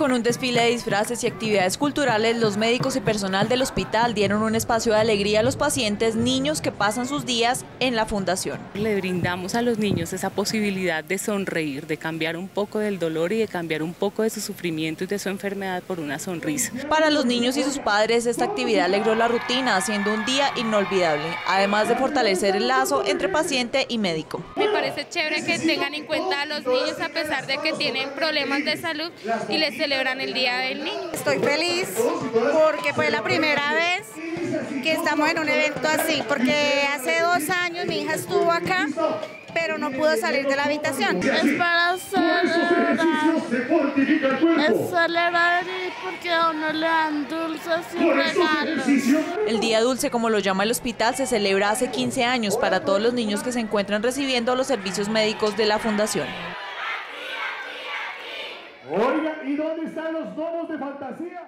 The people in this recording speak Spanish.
Con un desfile de disfraces y actividades culturales, los médicos y personal del hospital dieron un espacio de alegría a los pacientes, niños que pasan sus días en la fundación. Le brindamos a los niños esa posibilidad de sonreír, de cambiar un poco del dolor y de cambiar un poco de su sufrimiento y de su enfermedad por una sonrisa. Para los niños y sus padres, esta actividad alegró la rutina, haciendo un día inolvidable, además de fortalecer el lazo entre paciente y médico. Me parece chévere que tengan en cuenta a los niños a pesar de que tienen problemas de salud y les celebran el Día del Niño. Estoy feliz porque fue la primera vez que estamos en un evento así, porque hace dos años mi hija estuvo acá, pero no pudo salir de la habitación. Es para celebrar, es celebrar porque a uno le dan dulces y regalos. El Día Dulce, como lo llama el hospital, se celebra hace 15 años para todos los niños que se encuentran recibiendo los servicios médicos de la fundación. Oiga, ¿y dónde están los donos de fantasía?